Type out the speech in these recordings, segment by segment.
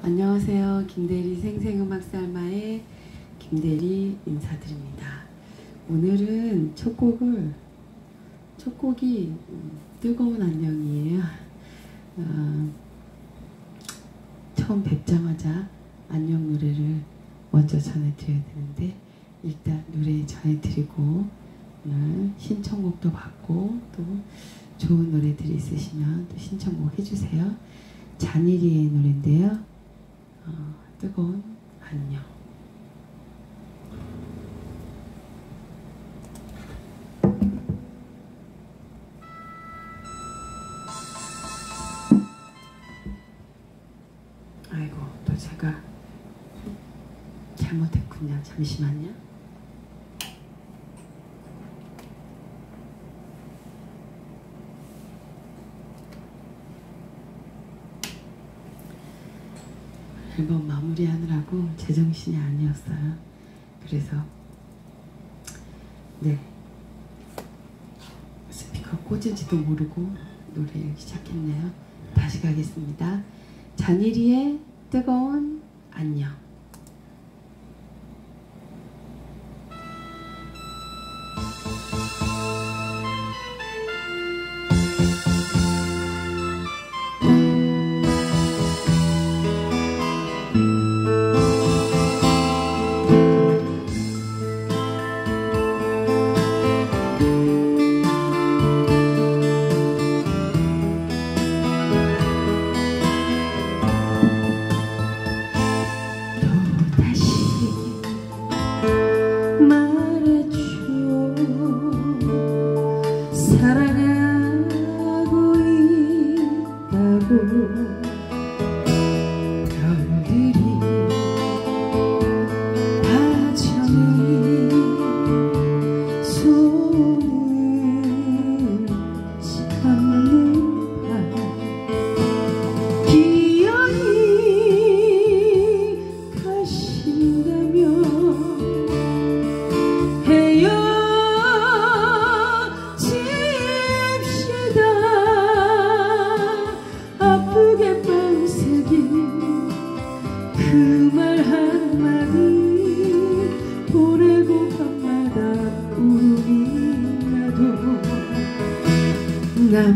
안녕하세요. 김대리 생생음악 살마의 김대리 인사드립니다. 오늘은 첫 곡을 첫 곡이 음, 뜨거운 안녕이에요. 어, 처음 뵙자마자 안녕 노래를 먼저 전해드려야 되는데 일단 노래 전해드리고 오늘 신청곡도 받고 또 좋은 노래들이 있으시면 또 신청곡 해주세요. 잔일이의 노래인데요. 어, 뜨거운 안녕. 아이고 또 제가 잘못했군요. 잠시만요. 앨범 마무리하느라고 제정신이 아니었어요. 그래서 네 스피커 꽂은지도 모르고 노래를 시작했네요. 다시 가겠습니다. 잔일이의 뜨거운 안녕.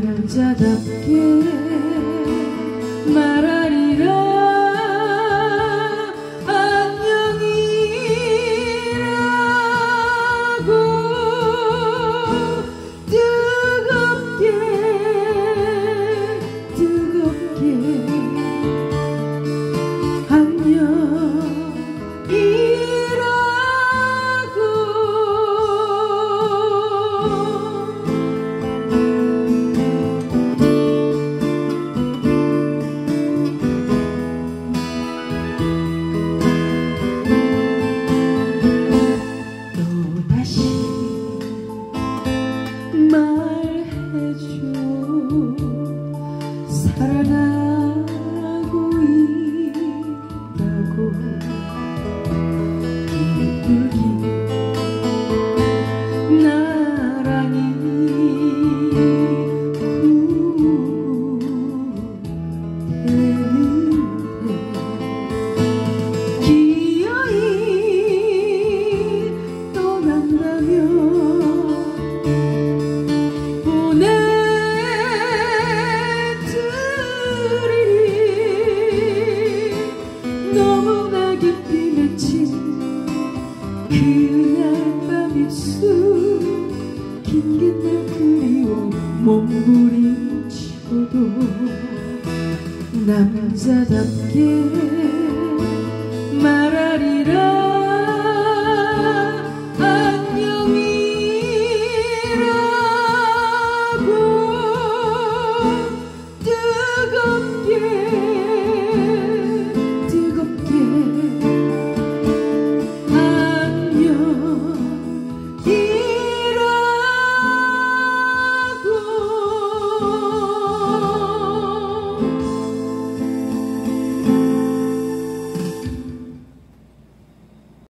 남자답게 말하리라. 안녕이라고 뜨겁게 뜨겁게 안녕 사 그날 밤 입술 긴긴 날 그리워 몸부림치고도 남자답게 말하리라